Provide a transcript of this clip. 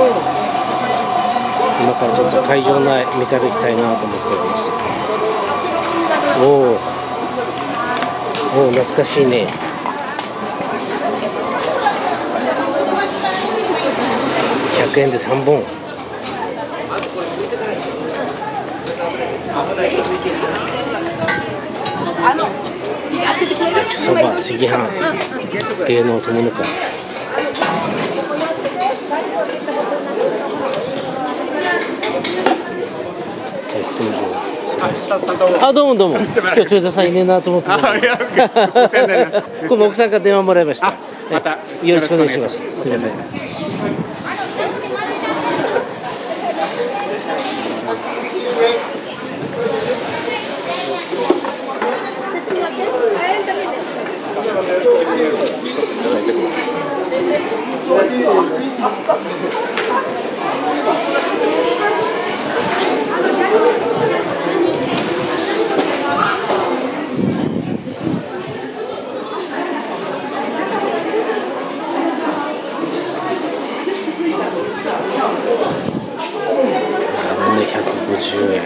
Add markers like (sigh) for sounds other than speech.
今からちょっと会場内見て歩きたいなと思っております。おおおお懐かしいね。100円で3本。焼きそば赤飯芸能友の会。あどうもどうも。今日豊田さんいねえなと思って。あいや (laughs) お世話になります。この奥さんから電話もらいました。あまたよろしくお願いします。す。みませんあのね150円。